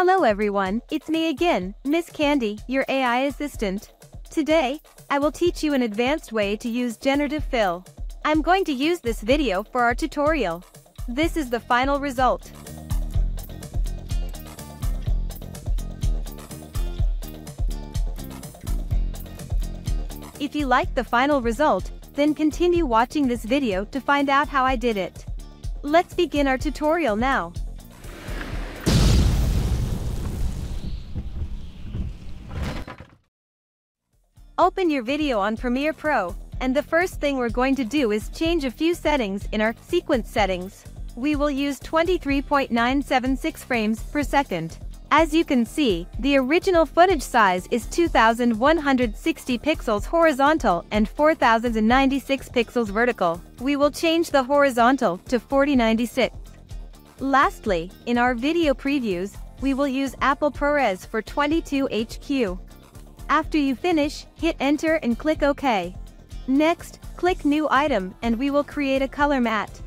Hello everyone, it's me again, Miss Candy, your AI assistant. Today, I will teach you an advanced way to use generative fill. I'm going to use this video for our tutorial. This is the final result. If you like the final result, then continue watching this video to find out how I did it. Let's begin our tutorial now. Open your video on Premiere Pro, and the first thing we're going to do is change a few settings in our sequence settings. We will use 23.976 frames per second. As you can see, the original footage size is 2160 pixels horizontal and 4096 pixels vertical. We will change the horizontal to 4096. Lastly, in our video previews, we will use Apple ProRes 422HQ. After you finish, hit enter and click OK. Next, click New Item and we will create a color matte.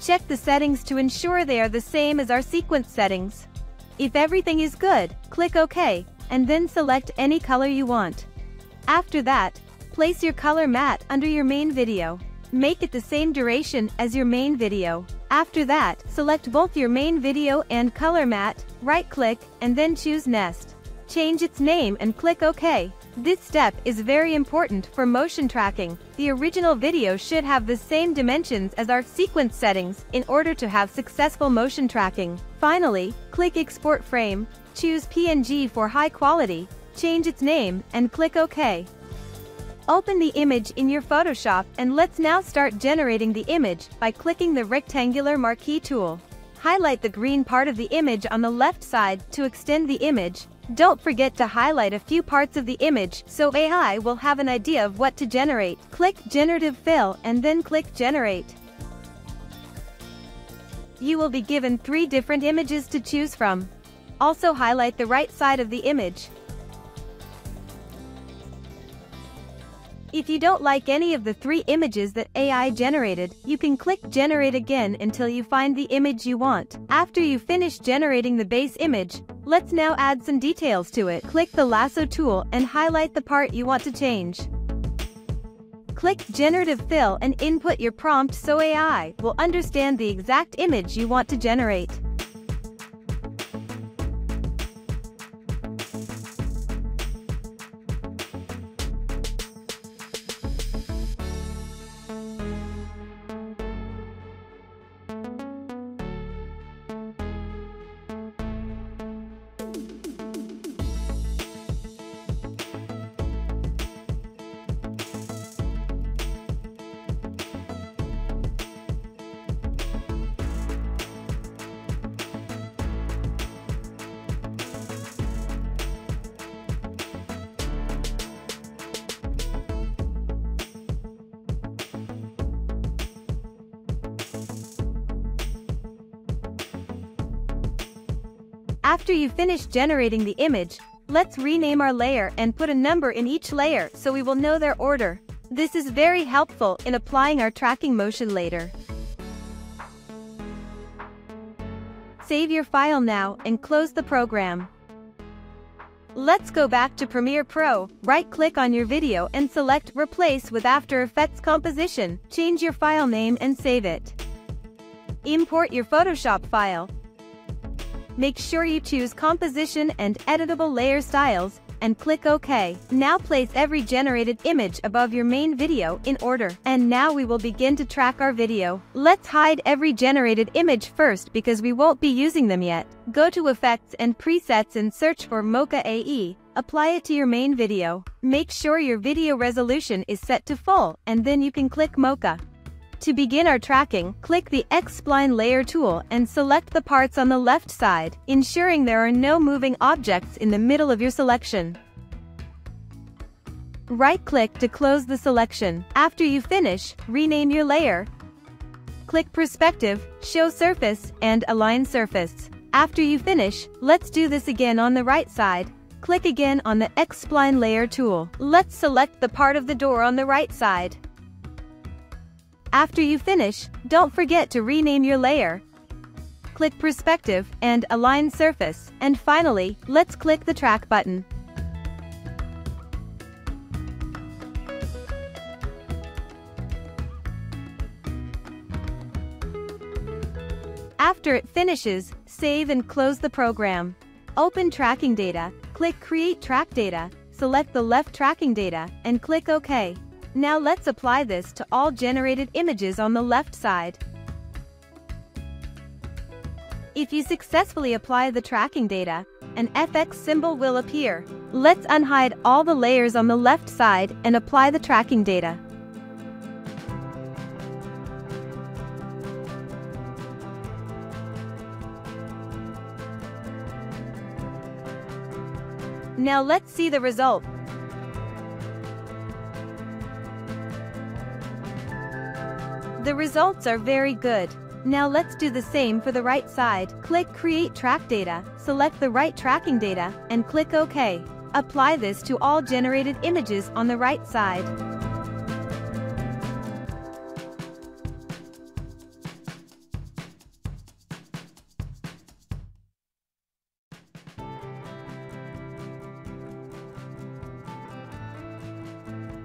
Check the settings to ensure they are the same as our sequence settings. If everything is good, click OK, and then select any color you want. After that, place your color matte under your main video. Make it the same duration as your main video. After that, select both your main video and color matte, right-click, and then choose Nest. Change its name and click OK. This step is very important for motion tracking. The original video should have the same dimensions as our sequence settings in order to have successful motion tracking. Finally, click Export Frame, choose PNG for high quality, change its name, and click OK. Open the image in your Photoshop and let's now start generating the image by clicking the rectangular marquee tool. Highlight the green part of the image on the left side to extend the image don't forget to highlight a few parts of the image so AI will have an idea of what to generate. Click Generative Fill and then click Generate. You will be given three different images to choose from. Also highlight the right side of the image. If you don't like any of the three images that AI generated, you can click Generate again until you find the image you want. After you finish generating the base image, let's now add some details to it. Click the lasso tool and highlight the part you want to change. Click Generative Fill and input your prompt so AI will understand the exact image you want to generate. After you finish generating the image, let's rename our layer and put a number in each layer so we will know their order. This is very helpful in applying our tracking motion later. Save your file now and close the program. Let's go back to Premiere Pro, right-click on your video and select Replace with After Effects Composition, change your file name and save it. Import your Photoshop file, Make sure you choose Composition and Editable Layer Styles, and click OK. Now place every generated image above your main video in order. And now we will begin to track our video. Let's hide every generated image first because we won't be using them yet. Go to Effects and Presets and search for Mocha AE. Apply it to your main video. Make sure your video resolution is set to full, and then you can click Mocha. To begin our tracking, click the X-Spline Layer tool and select the parts on the left side, ensuring there are no moving objects in the middle of your selection. Right-click to close the selection. After you finish, rename your layer. Click Perspective, Show Surface, and Align Surface. After you finish, let's do this again on the right side. Click again on the X-Spline Layer tool. Let's select the part of the door on the right side. After you finish, don't forget to rename your layer. click Perspective and Align Surface, and finally, let's click the Track button. After it finishes, save and close the program. Open Tracking Data, click Create Track Data, select the left tracking data, and click OK. Now let's apply this to all generated images on the left side. If you successfully apply the tracking data, an FX symbol will appear. Let's unhide all the layers on the left side and apply the tracking data. Now let's see the result. The results are very good. Now let's do the same for the right side. Click Create Track Data, select the right tracking data, and click OK. Apply this to all generated images on the right side.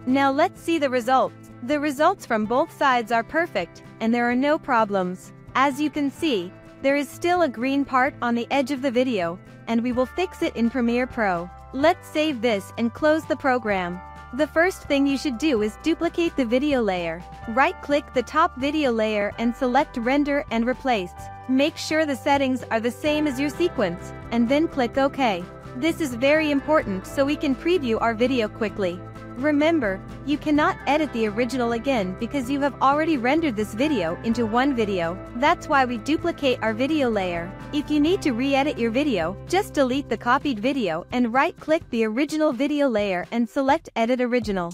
Now let's see the results. The results from both sides are perfect, and there are no problems. As you can see, there is still a green part on the edge of the video, and we will fix it in Premiere Pro. Let's save this and close the program. The first thing you should do is duplicate the video layer. Right-click the top video layer and select Render and Replace. Make sure the settings are the same as your sequence, and then click OK. This is very important so we can preview our video quickly. Remember, you cannot edit the original again because you have already rendered this video into one video. That's why we duplicate our video layer. If you need to re-edit your video, just delete the copied video and right-click the original video layer and select Edit Original.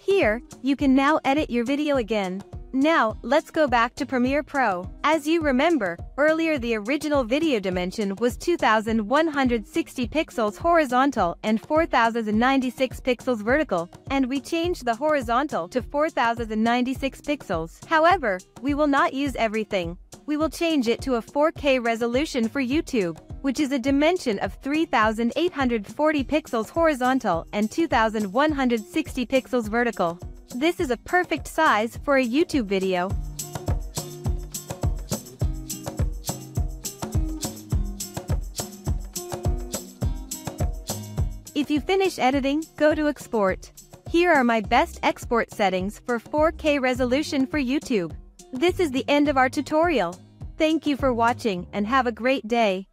Here, you can now edit your video again. Now, let's go back to Premiere Pro. As you remember, earlier the original video dimension was 2160 pixels horizontal and 4096 pixels vertical, and we changed the horizontal to 4096 pixels. However, we will not use everything. We will change it to a 4K resolution for YouTube, which is a dimension of 3840 pixels horizontal and 2160 pixels vertical. This is a perfect size for a YouTube video. If you finish editing, go to Export. Here are my best export settings for 4K resolution for YouTube. This is the end of our tutorial. Thank you for watching and have a great day.